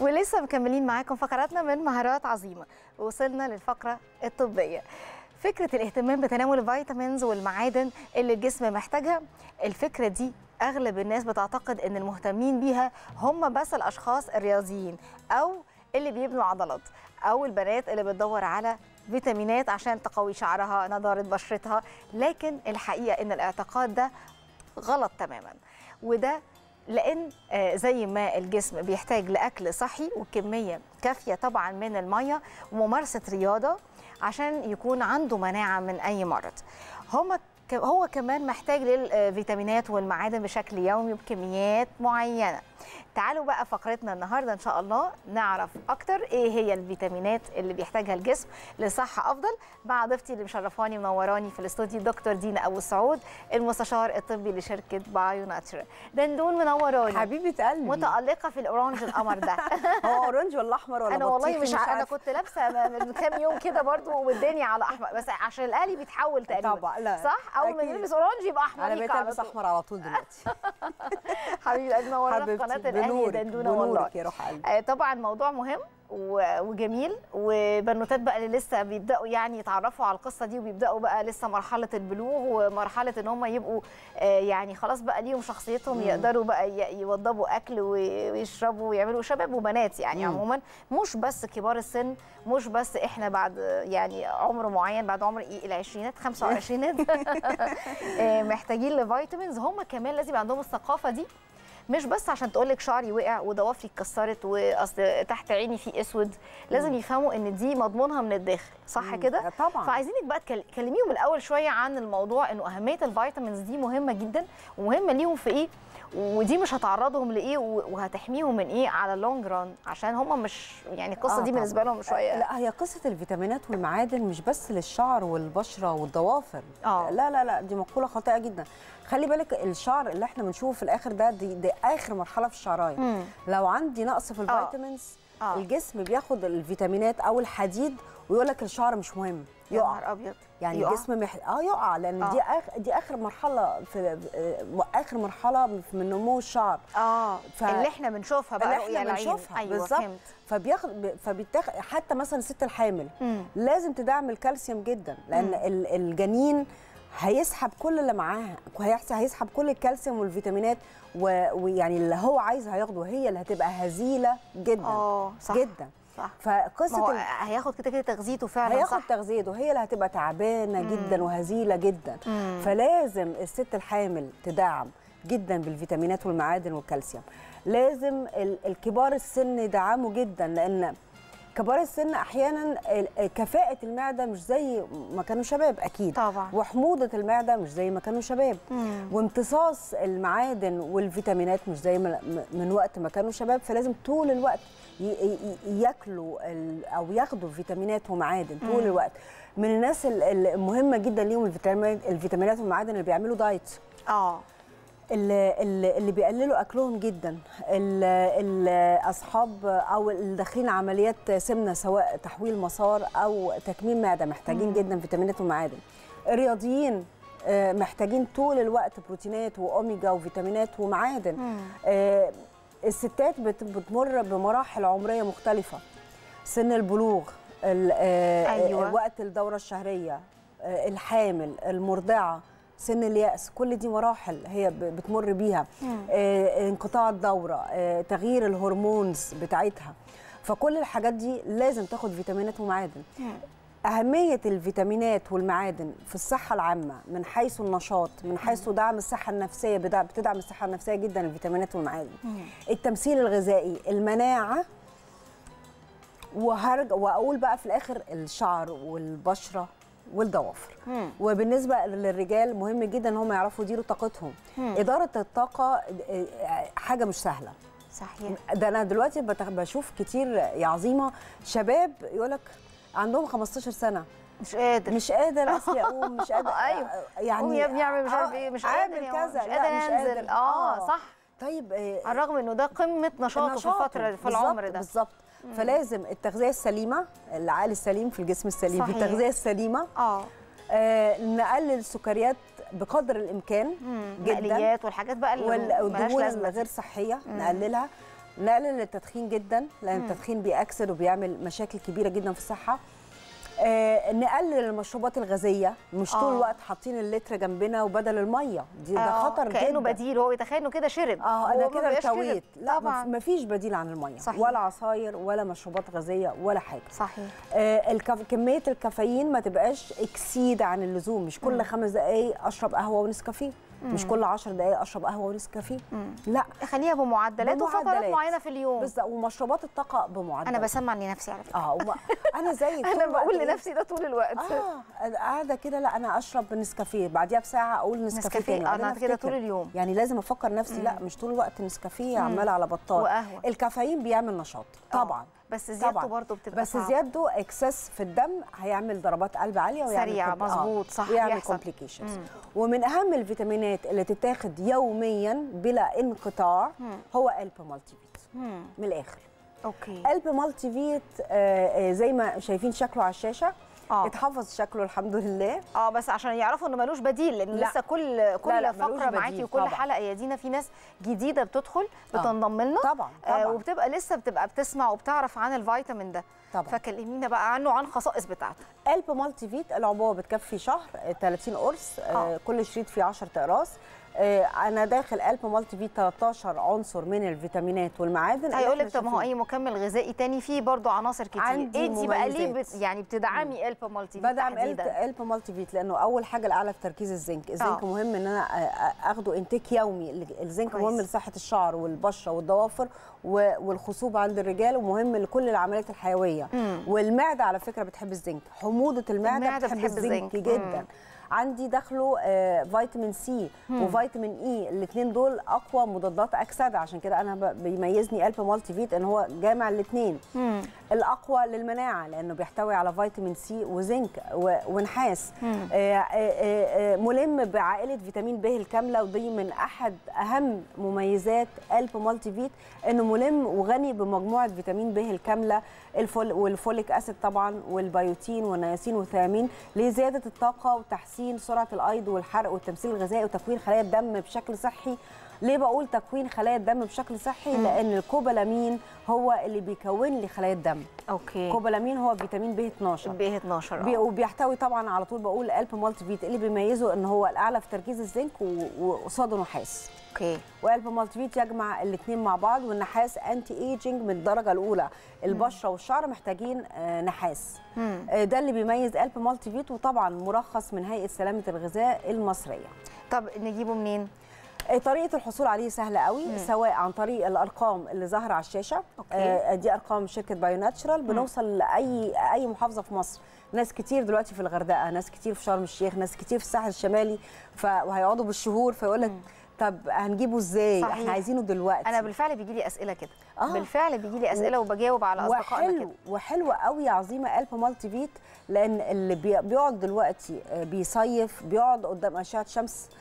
ولسه مكملين معاكم فقراتنا من مهارات عظيمة. وصلنا للفقرة الطبية. فكرة الاهتمام بتناول الفيتامينز والمعادن اللي الجسم محتاجها الفكرة دي أغلب الناس بتعتقد إن المهتمين بيها هم بس الأشخاص الرياضيين أو اللي بيبنوا عضلات أو البنات اللي بتدور على فيتامينات عشان تقوي شعرها نضارة بشرتها. لكن الحقيقة إن الاعتقاد ده غلط تماما. وده لأن آه، زي ما الجسم بيحتاج لأكل صحي وكمية كافية طبعا من المية وممارسة رياضة عشان يكون عنده مناعة من أي مرض. هما هو كمان محتاج للفيتامينات والمعادن بشكل يومي بكميات معينة. تعالوا بقى فقرتنا النهارده إن شاء الله نعرف أكتر إيه هي الفيتامينات اللي بيحتاجها الجسم لصحة أفضل. مع ضيفتي اللي مشرفاني ومنوراني في الاستوديو دكتور دينا أبو سعود المستشار الطبي لشركة بايو ناتشر دندون منوراني. حبيبة قلبي. متألقة في ال orange القمر ده. هو orange ولا أحمر ولا أنا والله مش أنا عارفة. كنت لابسة من كام يوم كده برضو والدنيا على أحمر. بس عشان الأهلي بيتحول تقريبا. طبعا لا. صح؟ أول ما. يلبس orange يبقى أحمر أنا بقيت البس. أحمر على طول دلوقتي. حبيبي حبيبتي، قناة الأهلي بنورك، دندونة والله. يا روح قلبي. آه، طبعا موضوع مهم. وجميل. وبنوتات بقى اللي لسه بيبدأوا يعني يتعرفوا على القصة دي وبيبدأوا بقى لسه مرحلة البلوغ ومرحلة إن هم يبقوا آه، يعني خلاص بقى ليهم شخصيتهم مم. يقدروا بقى يوضبوا أكل وي- ويشربوا ويعملوا شباب وبنات يعني مم. عموما. مش بس كبار السن مش بس إحنا بعد يعني عمر معين بعد عمر إيه العشرينات 25 آه، محتاجين ل vitamins. هم كمان لازم يبقى عندهم الثقافة دي. مش بس عشان تقول لك شعري وقع وضوافري اتكسرت وأصل تحت عيني في أسود لازم يفهموا إن دي مضمونها من الداخل صح. كده طبعا فعايزينك بقى تكل- تكلميهم الأول شوية عن الموضوع إنه أهمية ال vitamins دي مهمة جدا ومهمه ليهم في إيه ودي مش هتعرضهم لإيه وهتحميهم من إيه على ال long run عشان هم مش يعني القصة آه دي. بالنسبة لهم شوية لا هي قصة الفيتامينات والمعادن مش بس للشعر والبشرة والضوافر آه. لا لا لا دي مقولة خاطئة جدا خلي بالك الشعر اللي إحنا بنشوفه في الآخر ده دي, دي آخر مرحلة في الشعرايه. لو عندي نقص في آه. ال vitamins آه. الجسم بياخد الفيتامينات أو الحديد ويقول لك الشعر مش مهم يقع أبيض يعني يقع؟ الجسم مح... آه يقع لأن آه. دي آخ... دي آخر مرحلة في آه، آخر مرحلة من نمو الشعر آه ف- اللي إحنا بنشوفها بقى اللي إحنا. بنشوفها أيوه بالظبط فبياخد فبيتاخد حتى مثلا الست الحامل مم. لازم تدعم الكالسيوم جدا لأن مم. ال- الجنين هيسحب كل اللي معاها هيسحب كل الكالسيوم والفيتامينات و- ويعني اللي هو عايزه هياخده هي اللي هتبقى هزيلة جدا آه صح جدا. صح. فقصة هو هياخد كده كده تغذيته فعلا هياخد صح. تغذيته هي اللي هتبقى تعبانة جدا وهزيلة جدا. مم. فلازم الست الحامل تدعم جدا بالفيتامينات والمعادن والكالسيوم. لازم ال- الكبار السن يدعموا جدا لأن كبار السن أحيانا كفاءة المعدة مش زي ما كانوا شباب أكيد. طبعا. وحموضة المعدة مش زي ما كانوا شباب. مم. وامتصاص المعادن والفيتامينات مش زي من وقت ما كانوا شباب فلازم طول الوقت ياكلوا أو ياخدوا فيتامينات ومعادن طول مم. الوقت. من الناس ال- المهمة جدا ليهم الفيتامينات الفيتامينات والمعادن اللي بيعملوا دايت. آه. اللي, اللي بيقللوا أكلهم جدا أصحاب أو اللي داخلين عمليات سمنة سواء تحويل مسار أو تكميم معدة محتاجين. جدا فيتامينات ومعادن الرياضيين آه، محتاجين طول الوقت بروتينات وأوميجا وفيتامينات ومعادن. آه، الستات بت- بتمر بمراحل عمرية مختلفة سن البلوغ ال- آه، أيوة. وقت الدورة الشهرية الحامل المرضعة سن اليأس كل دي مراحل هي بتمر بيها مم. آه، انقطاع الدورة آه، تغيير الهرمونز بتاعتها فكل الحاجات دي لازم تاخد فيتامينات ومعادن. أهمية الفيتامينات والمعادن في الصحة العامة من حيث النشاط من حيث دعم الصحة النفسية بتدعم الصحة النفسية جدا الفيتامينات والمعادن. التمثيل الغذائي المناعة وهرجع وأقول بقى في الآخر الشعر والبشرة والضوافر. وبالنسبة للرجال مهم جدا إن هم يعرفوا يديروا طاقتهم. مم. إدارة الطاقة آه، حاجة مش سهلة. صحيح. ده أنا دلوقتي بشوف كتير يا عظيمة شباب يقولك عندهم 15 سنة. مش قادر. مش قادر أصلي أقوم مش قادر. أيوة. يعني قوم يا ابني أعمل مش عارف آه، إيه مش قادر كذا. مش قادر أنزل. قادر. آه صح. طيب آه، على الرغم إنه ده قمة نشاطه في. الفترة في العمر ده. بالظبط. فلازم التغذية السليمة العقل السليم في الجسم السليم في صحيح. التغذية السليمة. آه. آه نقلل السكريات بقدر الإمكان مم. جدا. مقليات والحاجات بقى اللي والدهون الغير صحية نقللها. نقلل التدخين جدا لأن التدخين بيأكسد وبيعمل مشاكل كبيرة جدا في الصحة. آه نقلل المشروبات الغازية. مش طول آه. الوقت حاطين اللتر جنبنا وبدل المية. دي ده آه، خطر جدا. كانه بديل. هو يتخيل إنه كده شرب. آه أنا كده ارتويت لا طبعا. ما فيش بديل عن المية. صحيح. ولا عصاير ولا مشروبات غازية ولا حاجة. صحيح. آه الكف... كمية الكافيين ما تبقاش إكسيد عن اللزوم. مش كل خمس دقائق أشرب قهوة ونسكافيه. مش كل 10 دقائق اشرب قهوة ونسكافيه. لا. خليها بمعدلات وفترات بمعدلات. معينة في اليوم. بس ومشروبات الطاقة بمعدل أنا بسمع لنفسي على فكرة. آه وما... أنا زي أنا بقول؟ لنفسي ده طول الوقت. آه قاعدة كده لا أنا أشرب نسكافيه بعديها بساعة أقول نسكافيه نسكافيه، تاني أنا وبعدين كده. طول اليوم. يعني لازم أفكر نفسي لا مش طول الوقت نسكافيه عمالة على بطال. وقهوة. الكافيين بيعمل نشاط طبعا. بس زيادته برضه بتبقى بس. زيادته excess في الدم هيعمل ضربات قلب عالية ويعمل comp- مظبوط، صح، ويعمل. complications ومن أهم الفيتامينات اللي تتاخد يوميا بلا انقطاع هو ELP Multivit مم. من الآخر. okay. ELP Multivit آه، زي ما شايفين شكله على الشاشة آه. اتحفظ شكله الحمد لله آه بس عشان يعرفوا إنه ملوش بديل لأن لا. لسه كل كل لا، ملوش فقرة معاكي وكل طبعاً. حلقة يا دينا في ناس جديدة بتدخل آه. بتنضم لنا طبعاً، آه طبعاً. وبتبقى لسه بتبقى بتسمع وبتعرف عن الفيتامين ده طبعاً. فكلمينا بقى عنه عن الخصائص بتاعته ELP Multivit العبوة بتكفي شهر آه، 30 قرص آه، آه. كل شريط فيه 10 اقراص آه، أنا داخل ELP Multivit 13 عنصر من الفيتامينات والمعادن هيقول لك طب ما هو. أي مكمل غذائي تاني فيه برضه عناصر كتير عندي إيه دي بقى ليه بت. يعني بتدعمي ELP Multivit بدعم؟ ELP Multivit لأنه أول حاجة الأعلى في تركيز الزنك الزنك آه. مهم إن أنا آه، أخده intake يومي الزنك كويس. مهم لصحة الشعر والبشرة والضوافر والخصوبة عند الرجال ومهم لكل العمليات الحيوية مم. والمعدة على فكرة بتحب الزنك حموضة المعدة, المعدة بتحب, بتحب الزنك, الزنك. جدا مم. عندي داخله آه، فيتامين C وفيتامين E الاثنين دول أقوى مضادات اكسده عشان كده أنا بيميزني ELP Multivit إن هو جامع الاثنين. الأقوى للمناعة لأنه بيحتوي على فيتامين C وزنك ونحاس. آه، آه، آه، ملم بعائلة فيتامين ب الكاملة ودي من أحد أهم مميزات ELP Multivit إنه ملم وغني بمجموعة فيتامين B الكاملة ال full وال folic acid طبعا والبيوتين والنياسين والثيامين لزيادة الطاقة وتحسين سرعة الأيض والحرق والتمثيل الغذائي وتكوين خلايا الدم بشكل صحي. ليه بقول تكوين خلايا الدم بشكل صحي؟ لأن الكوبالامين هو اللي بيكون لي خلايا الدم. okay. كوبالامين هو فيتامين B 12 B 12 B. وبيحتوي طبعا على طول بقول ELP Multivit اللي بيميزه إن هو الأعلى في تركيز الزنك وقصاده نحاس. okay. و ELP Multivit يجمع الاثنين مع بعض والنحاس anti-aging من الدرجة الأولى. البشرة والشعر محتاجين آه، نحاس. مم. آه، ده اللي بيميز ELP Multivit وطبعا مرخص من هيئة سلامة الغذاء المصرية. طب نجيبه منين؟ طريقة الحصول عليه سهلة قوي سواء عن طريق الأرقام اللي ظاهرة على الشاشة. okay. آه، دي أرقام شركة Bio Natural بنوصل لأي أي محافظة في مصر. ناس كتير دلوقتي في الغردقة ناس كتير في شرم الشيخ ناس كتير في الساحل الشمالي ف... وهيقعدوا بالشهور فيقول لك طب هنجيبه إزاي؟ صحيح. إحنا عايزينه دلوقتي. أنا بالفعل بيجي لي أسئلة كده. آه. بالفعل بيجي لي أسئلة وبجاوب على أصدقائنا وحلو كده. وحلوة قوي عظيمة ELP Multivit لأن اللي بي- بيقعد دلوقتي آه، بيصيف بيقعد قدام أشعة شمس آه،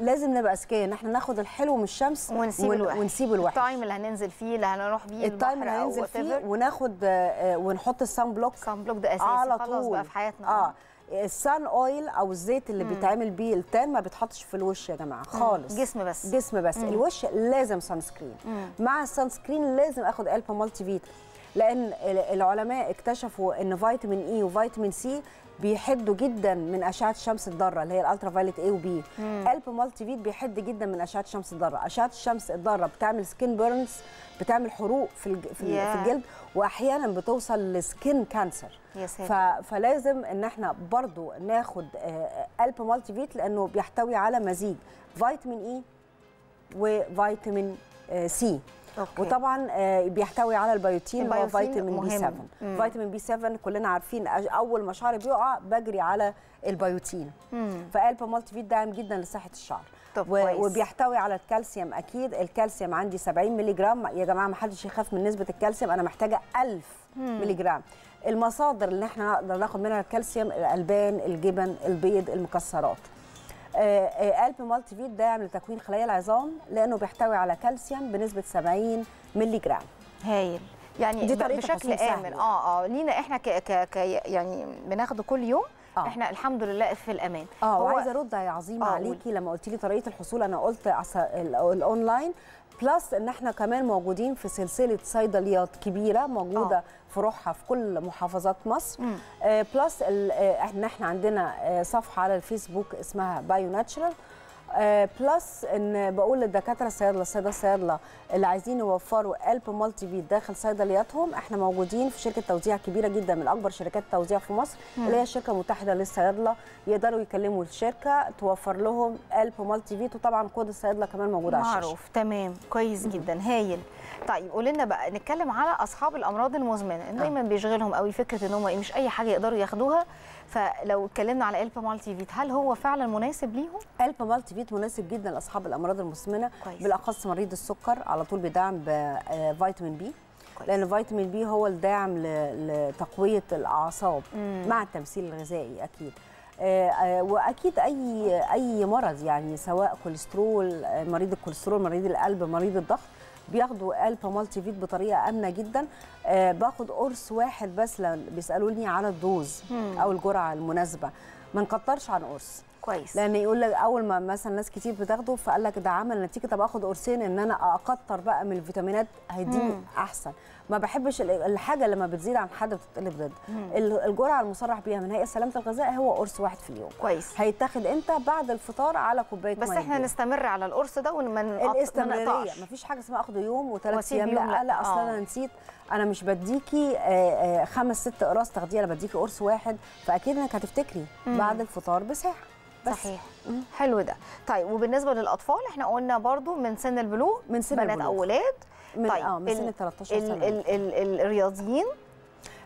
لازم نبقى أذكياء إن إحنا ناخد الحلو من الشمس ونسيب ون- الوحش ونسيب الوحش ال time اللي هننزل فيه اللي هنروح بيه ال time اللي هننزل فيه وناخد آه، آه، ونحط ال sun block sun block ده أساسي. على خلاص طول. بقى في حياتنا. آه ال sun oil أو الزيت اللي بيتعمل بيه ال tan ما بيتحطش في الوش يا جماعة خالص. جسم بس. جسم بس. الوش لازم sunscreen مع ال sunscreen لازم آخد ELP Multivit لأن ال- العلماء اكتشفوا إن فيتامين E وفيتامين C بيحدوا جدا من أشعة الشمس الضارة اللي هي ال ultraviolet A و B ELP Multivit بيحد جدا من أشعة الشمس الضارة. أشعة الشمس الضارة بتعمل skin burns بتعمل حروق في الج- في, ياه. الجلد واحيانا بتوصل ل skin cancer يا ف... فلازم إن إحنا برضو ناخد آه، ELP Multivit لأنه بيحتوي على مزيج فيتامين E وفيتامين آه، C okay. وطبعا آه، بيحتوي على البيوتين هو فيتامين B مهم. 7 مم. فيتامين B 7 كلنا عارفين أول ما شعري بيقع بجري على البيوتين مم. ف ELP Multivit داعم جدا لصحة الشعر طب و-. وبيحتوي على الكالسيوم أكيد الكالسيوم عندي 70 مللي جرام يا جماعة ما حدش يخاف من نسبة الكالسيوم أنا محتاجة 1000 مللي جرام المصادر اللي إحنا نقدر ناخد منها الكالسيوم الألبان الجبن البيض المكسرات آه، آه، ELP Multivit داعم لتكوين خلايا العظام لأنه بيحتوي على كالسيوم بنسبة 70 مللي جرام. هايل. يعني دي طريقة بشكل. آمن. آه آه. لينا إحنا ك ك ك يعني بناخده كل يوم آه. إحنا الحمد لله في الأمان آه وعايزة أرد يا عظيمة آه، عليكي لما قلت لي طريقة الحصول أنا قلت الأونلاين plus إن إحنا كمان موجودين في سلسلة صيدليات كبيرة موجودة آه. فروعها في كل محافظات مصر مم. آه، plus ال- آه، إحنا عندنا آه، صفحة على الفيسبوك اسمها Bio Natural plus إن بقول للدكاترة الصيادلة الساده الصيادلة اللي عايزين يوفروا ELP Multivit داخل صيدلياتهم إحنا موجودين في شركة توزيع كبيرة جدا من أكبر شركات التوزيع في مصر اللي هي الشركة المتحده للصيادلة يقدروا يكلموا الشركة توفر لهم ELP Multivit وطبعا كود الصيادلة كمان موجود على الشاشة. معروف تمام كويس جدا هايل. طيب قول لنا بقى نتكلم على أصحاب الأمراض المزمنة دايما بيشغلهم قوي فكرة إن هم مش أي حاجة يقدروا ياخدوها فلو اتكلمنا على ELP Multivit هل هو فعلا مناسب ليهم قلب مالتي فيت مناسب جدا لأصحاب الأمراض المزمنه كويس. بالأخص مريض السكر على طول بيدعم بفيتامين B كويس. لأن فيتامين B هو الداعم لتقوية الأعصاب مم. مع التمثيل الغذائي أكيد آه، آه، وأكيد أي أي مرض يعني سواء كوليسترول آه، مريض الكوليسترول مريض القلب مريض الضغط بياخدوا ELP Multivit بطريقة آمنة جدا. آه، باخد قرص واحد بس بيسألوني على ال dose. أو الجرعة المناسبة. ما نكترش عن قرص كويس لأن يقول لك أول ما مثلا ناس كتير بتاخده فقال لك ده عمل نتيجة طب آخد قرصين إن أنا أكتر بقى من الفيتامينات هيديني. أحسن ما بحبش ال- الحاجة لما بتزيد عن حد بتتقلب ضد ال- الجرعة المصرح بيها من هيئة سلامة الغذاء هو قرص واحد في اليوم كويس هيتاخد إمتى بعد الفطار على كوباية بس إحنا. نستمر على القرص ده وما الاستمرارية. مفيش حاجة اسمها آخده يوم وثلاث أيام لا لا. أصل آه. أنا نسيت أنا مش بديكي آه، آه، خمس ست أقراص تاخديها أنا بديكي قرص واحد فأكيد إنك هتفتكري. بعد الفطار بساعة بس صحيح. حلو ده. طيب وبالنسبة للأطفال إحنا قلنا برضو من سن البلوغ من سن بنات البلوغ. أو ولاد من طيب آه من ال- سن 13 ال سنة. ال ال الرياضيين؟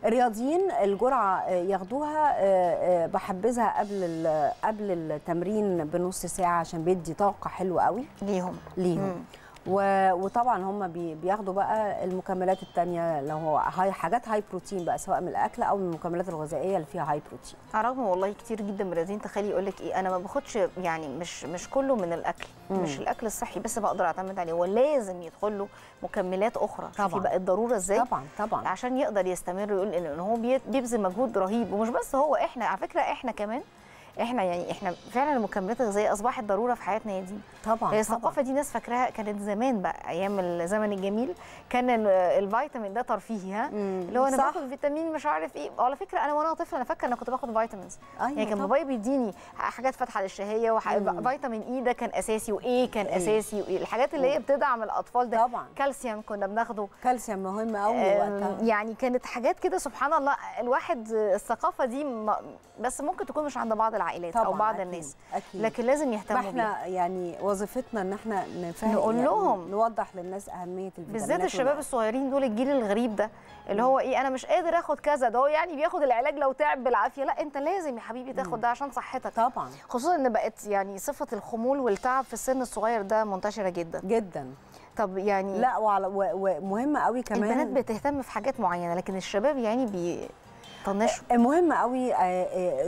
الرياضيين الجرعة آه، ياخدوها آه، آه، بحبذها قبل ال- قبل التمرين بنص ساعة عشان بيدي طاقة حلوة قوي. ليهم. ليهم. مم. و- وطبعا هم بي- بياخدوا بقى المكملات التانية لو هو high حاجات high protein بقى سواء من الأكل أو من المكملات الغذائية اللي فيها high protein على الرغم والله كتير جدا من الرياضيين تخيلي يقول لك إيه أنا ما باخدش يعني مش مش كله من الأكل مم. مش الأكل الصحي بس بقدر أعتمد عليه. ولازم يدخل له مكملات أخرى. طبعاً. بقى الضرورة إزاي؟ طبعا طبعا. عشان يقدر يستمر يقول إن هو بي- بيبذل مجهود رهيب. ومش بس هو إحنا على فكرة إحنا كمان إحنا يعني إحنا فعلا المكملات الغذائية أصبحت ضرورة في حياتنا يا دي طبعا هي. الثقافة دي ناس فاكراها كانت زمان بقى أيام الزمن الجميل كان ال- الفيتامين ده ترفيهي ها. اللي هو أنا. باخد فيتامين مش عارف إيه وعلى فكرة أنا وأنا طفله أنا فاكرة أنا كنت باخد vitamins أيوة يعني كان. بابايا بيديني حاجات فاتحة للشهية وفيتامين إي ده كان أساسي وإيه كان إيه. أساسي وإيه الحاجات اللي هي بتدعم الأطفال ده طبعاً. كالسيوم كنا بناخده كالسيوم مهم قوي يعني كانت حاجات كده سبحان الله الواحد الثقافة دي ما- بس ممكن تكون مش عند بعض العائلات أو بعض أكيد، الناس. أكيد. لكن لازم يهتموا إحنا يعني وظيفتنا إن إحنا نفهم نقول يعني لهم. نوضح للناس أهمية الفيتامينات بالذات الشباب. الصغيرين دول الجيل الغريب ده اللي هو إيه أنا مش قادر آخد كذا ده هو يعني بياخد العلاج لو تعب بالعافية. لا أنت لازم يا حبيبي تاخد ده عشان صحتك. طبعا. خصوصا إن بقت يعني صفة الخمول والتعب في السن الصغير ده منتشرة جدا. جدا. طب يعني لا وعلى و- ومهم قوي كمان البنات بتهتم في حاجات معينة لكن الشباب يعني بيطنشوا مهم قوي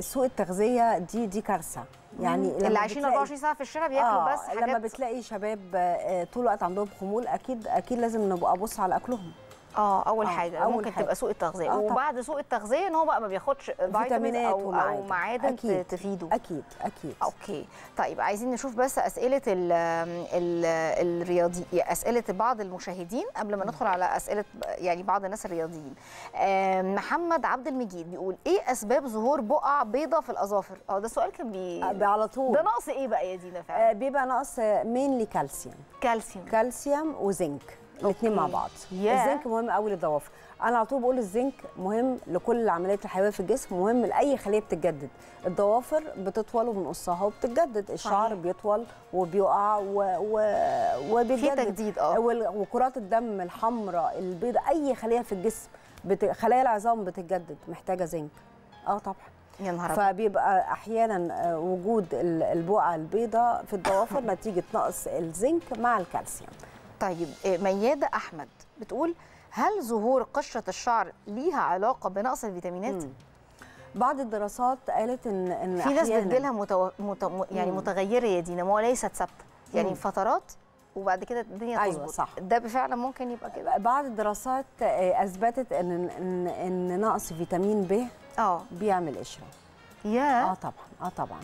سوء التغذية دي دي كارثة. يعني اللي عايشين بتلاقي- 24 ساعة في الشارع بياكلوا آه بس حاجات لما بتلاقي شباب آه، طول الوقت عندهم خمول أكيد أكيد لازم نبقى ابص على أكلهم. آه أول آه، حاجة أول ممكن حاجة. تبقى سوء التغذية. آه،. وبعد سوء التغذية إن هو بقى ما بياخدش فيتامينات أو ومعادن. معادن أكيد. تفيده. أكيد أكيد. أوكي. طيب عايزين نشوف بس أسئلة ال ال الرياضي أسئلة بعض المشاهدين قبل ما ندخل على أسئلة يعني بعض الناس الرياضيين. محمد عبد المجيد بيقول إيه أسباب ظهور بقع بيضة في الأظافر؟ آه ده سؤال كان بي آه، على طول. ده نقص إيه بقى يا دينا فعلا؟ آه، بيبقى ناقص mainly كالسيوم كالسيوم. كالسيوم وزنك الاثنين مع. بعض. ياه. الزنك مهم قوي للضوافر أنا على طول بقول الزنك مهم لكل العمليات الحيوية في الجسم مهم لأي خلية بتتجدد. الضوافر بتطول وبنقصها وبتتجدد. الشعر صحيح. بيطول وبيقع و... و... وبيتجدد. في تجديد آه. وكرات الدم الحمراء البيضاء أي خلية في الجسم بت... خلايا العظام بتتجدد. محتاجة زنك. آه طبعا. يا نهار. فبيبقى أحيانا آه، وجود ال- البقع البيضاء في الضوافر نتيجة نقص الزنك مع الكالسيوم. طيب آه، ميادة أحمد بتقول هل ظهور قشرة الشعر ليها علاقة بنقص الفيتامينات؟ مم. بعض الدراسات قالت ان إن في ناس بتجيلها متو... مت... يعني مم. متغيرة يا دينا ما ليست ثابتة يعني مم. فترات وبعد كده الدنيا أيوة، تظبط صح. ده فعلا ممكن يبقى كده بعض الدراسات آه، أثبتت ان ان إن نقص فيتامين ب آه بيعمل قشرة يا آه طبعا آه طبعا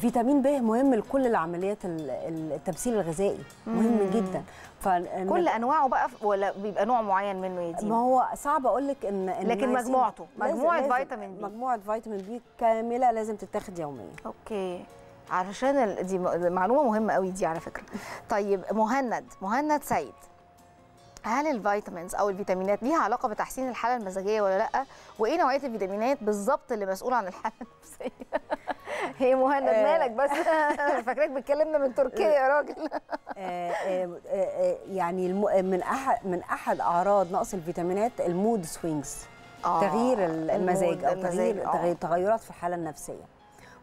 فيتامين ب مهم لكل العمليات ال- ال- التمثيل الغذائي. مهم مم. جدا. ف كل أنواعه بقى ولا بيبقى نوع معين منه يا ما هو صعب أقول لك ان إن لكن مجموعته، لازم فيتامين B. مجموعة فيتامين B كاملة لازم تتاخد يوميا. okay. علشان دي معلومة مهمة قوي دي على فكرة. طيب مهند. مهند سيد هل ال vitamins أو الفيتامينات ليها علاقة بتحسين الحالة المزاجية ولا لأ؟ وإيه نوعية الفيتامينات بالظبط اللي مسؤوله عن الحالة النفسية؟ هي مهند آه. مالك بس. فاكراك بتكلمنا من تركيا يا راجل. آه، آه، يعني من احد من أحد أعراض نقص الفيتامينات ال mood swings تغيير ال- المزاج أو تغيير تغيرات في الحالة النفسية.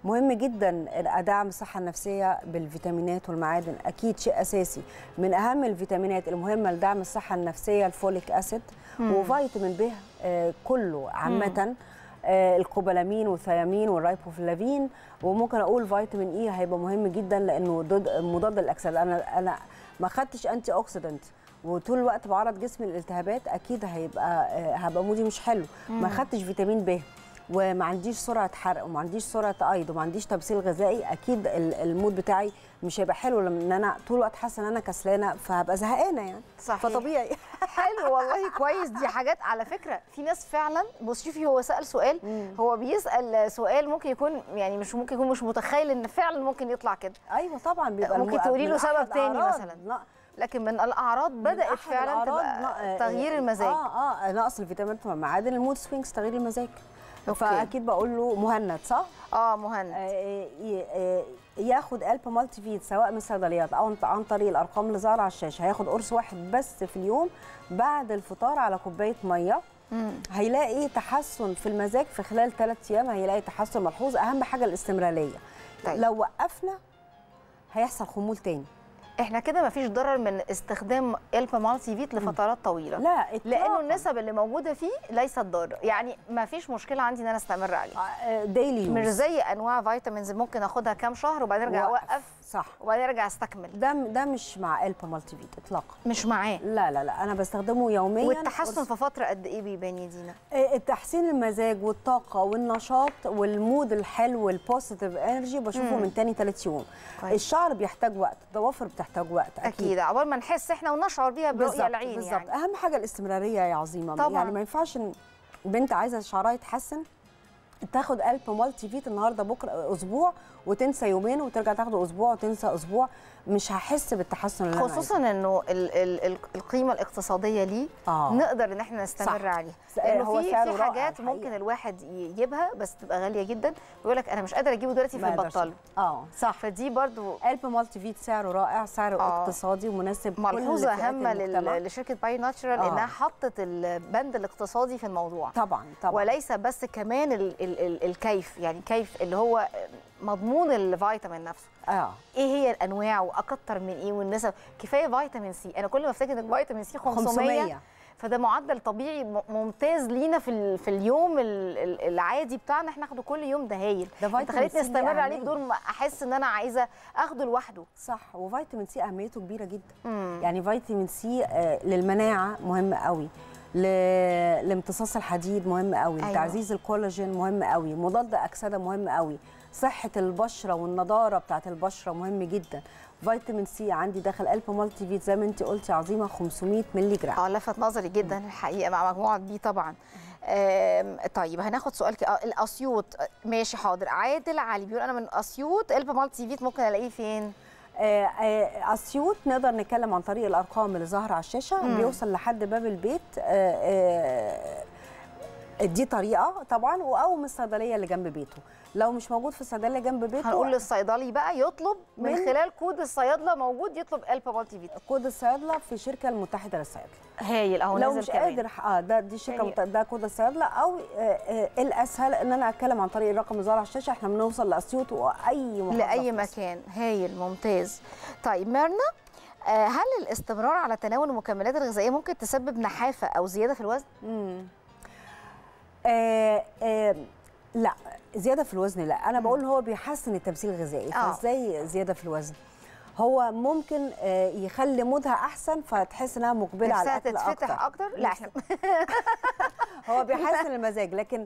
مهم جدا أدعم الصحة النفسية بالفيتامينات والمعادن أكيد شيء أساسي. من أهم الفيتامينات المهمة لدعم الصحة النفسية ال folic acid وفيتامين ب كله عامة الكوبالامين والثيامين والرايبوفلافين وممكن أقول فيتامين E هيبقى مهم جدا لأنه ضد مضاد للأكسدة. أنا أنا ما خدتش antioxidant وطول الوقت بعرض جسمي للالتهابات أكيد هيبقى آه، هبقى مودي مش حلو. ما خدتش فيتامين ب وما عنديش سرعة حرق وما عنديش سرعة أيض وما عنديش تمثيل غذائي أكيد ال- المود بتاعي مش هيبقى حلو لما أنا طول الوقت حاسة إن أنا كسلانة فهبقى زهقانة يعني. صحيح. فطبيعي. حلو والله كويس دي حاجات على فكرة في ناس فعلا بص شوفي هو سأل سؤال هو بيسأل سؤال ممكن يكون يعني مش ممكن يكون مش متخيل إن فعلا ممكن يطلع كده. أيوه طبعا بيبقى ممكن تقولي له سبب تاني مثلاً. ن- لكن من الأعراض بدأت فعلا تبقى تغيير المزاج. آه آه نقص الفيتامينات والمعادن ال mood swings تغيير المزاج. okay. فأكيد بقول له مهند صح؟ آه مهند آه، ي- آه، ياخد ELP Multivit سواء من الصيدليات أو عن- عن طريق الأرقام اللي ظاهرة على الشاشة هياخد قرص واحد بس في اليوم بعد الفطار على كوباية مية مم. هيلاقي تحسن في المزاج في خلال ثلاث أيام هيلاقي تحسن ملحوظ أهم حاجة الاستمرارية طيب. لو وقفنا هيحصل خمول تاني إحنا كده مفيش ضرر من استخدام ELP Multivit لفترات طويلة. لا لأنه إطلاقاً. النسب اللي موجودة فيه ليست ضارة. يعني مفيش مشكلة عندي إن أنا أستمر عليه. daily مش زي أنواع vitamins ممكن آخدها كام شهر وبعدين أرجع وقف. أوقف. صح. وبعدين ارجع استكمل. ده ده مش مع ELP Multivit اطلاقا. مش معاه. لا لا لا أنا بستخدمه يوميا. والتحسن في فترة قد إيه بيبان يا دينا آه، التحسين المزاج والطاقة والنشاط وال mood الحلو وال positive energy بشوفه مم. من تاني تالت يوم. كويس. الشعر بيحتاج وقت الضوافر بتحتاج وقت أكيد, أكيد. عقبال ما نحس إحنا ونشعر بيها برؤية العين بالظبط. يعني أهم حاجة الاستمرارية يا عظيمة. طبعاً. يعني ما ينفعش بنت عايزة شعرها يتحسن. تاخد ELP Multivit النهارده بكره أسبوع وتنسى يومين وترجع تاخده أسبوع وتنسى أسبوع مش هحس بالتحسن اللي خصوصا إنه ال ال ال القيمة الاقتصادية ليه آه. نقدر إن إحنا نستمر صح. عليها لأنه هو في في حاجات. ممكن الواحد يجيبها بس تبقى غالية جدا ويقول لك أنا مش قادر أجيبه دلوقتي. فيبطله آه صح فدي برضو ELP Multivit سعره رائع سعره آه. اقتصادي ومناسب ملحوظة هامه لشركة باي ناتشرال آه. إنها حطت البند الاقتصادي في الموضوع طبعا طبعا وليس بس كمان ال الكيف يعني كيف اللي هو مضمون الفيتامين نفسه. آه. إيه هي الأنواع وأكتر من إيه والنسب كفاية فيتامين C. أنا كل ما أفتكر ان فيتامين C 500, 500 فده معدل طبيعي ممتاز لينا في في اليوم ال- ال- العادي بتاعنا. إحنا ناخده كل يوم ده هايل ده أنت فيتامين خليتني أستمر عليه. بدون ما أحس إن أنا عايزة آخده لوحده. صح وفيتامين C أهميته كبيرة جدا. مم. يعني فيتامين C آه، للمناعة مهم قوي. لامتصاص الحديد مهم قوي أيوة. لتعزيز الكولاجين مهم قوي مضاد أكسدة مهم قوي صحة البشرة والنضارة بتاعت البشرة مهم جدا. فيتامين C عندي داخل ELP Multivit زي ما انت قلتي عظيمة 500 مللي جرام. آه لفت نظري جدا الحقيقة مع مجموعة B طبعا. طيب هناخد سؤال. آه، الأسيوط. آه، ماشي حاضر. عادل علي بيقول أنا من أسيوط ELP Multivit ممكن ألاقيه فين؟ اسيوط نقدر نتكلم عن طريق الأرقام اللي ظاهرة على الشاشة. بيوصل لحد باب البيت آه، آه، دي طريقة طبعا أو من الصيدلية اللي جنب بيته. لو مش موجود في الصيدلية جنب بيته هنقول للصيدلي بقى يطلب من, من- خلال كود الصيادلة موجود يطلب ELP Multivit كود الصيادلة في الشركة المتحدة للصيادلة. هايل أهو لو مش كمان. قادر آه ده دي شركة مت... ده كود الصيادلة أو آه، آه، الاسهل إن أنا أتكلم عن طريق الرقم اللي ظاهر على الشاشة إحنا بنوصل لأسيوط وأي محافظة لأي. مكان. هايل ممتاز. طيب ميرنا آه، هل الاستمرار على تناول المكملات الغذائية ممكن تسبب نحافة أو زيادة في الوزن؟ مم. آه آه لا زيادة في الوزن لا. أنا بقول هو بيحسن التمثيل الغذائي آه. فإزاي زيادة في الوزن؟ هو ممكن يخلي مودها أحسن فتحس إنها مقبلة على الأكل تتفتح أكتر. أكتر؟ لا. إحنا هو بيحسن المزاج لكن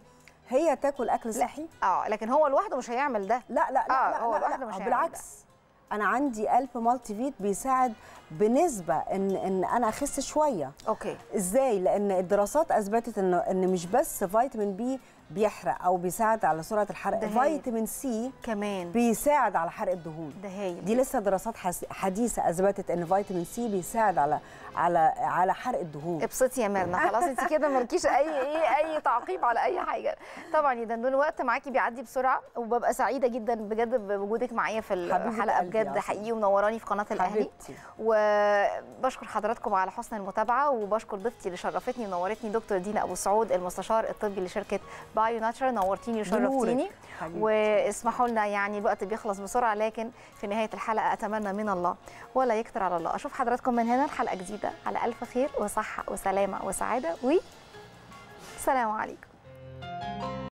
هي تاكل أكل صحي؟ آه لكن هو لوحده مش هيعمل ده. لا لا لا آه، لا, هو لا, لوحده مش هيعمل بالعكس. أنا عندي ELP Multivit بيساعد بنسبة إن إن أنا أخس شوية. okay. إزاي؟ لأن الدراسات أثبتت ان إن مش بس فيتامين B بيحرق أو بيساعد على سرعة الحرق. فيتامين سي كمان. بيساعد على حرق الدهون. ده هايل. دي لسه دراسات حديثة أثبتت إن فيتامين سي بيساعد على على على حرق الدهون. ابسطي يا ميرنا خلاص انت كده مالكيش أي إيه أي تعقيب على أي حاجة. طبعا يا دندون الوقت معاكي بيعدي بسرعة وببقى سعيدة جدا بجد بوجودك معايا في الحلقة بجد. حقيقي ومنوراني في قناة الأهلي. حبيبتي. وبشكر حضراتكم على حسن المتابعة وبشكر ضيفتي اللي شرفتني ونورتني دكتور دينا أبو سعود المستشار الطبي لشركة بايو ناتشر نورتيني وشرفتيني. واسمحوا لنا يعني الوقت بيخلص بسرعة لكن في نهاية الحلقة أتمنى من الله ولا يكتر على الله. أشوف حضراتكم من هنا الحلقة جديدة. على ألف خير وصحة وسلامة وسعادة و سلام عليكم.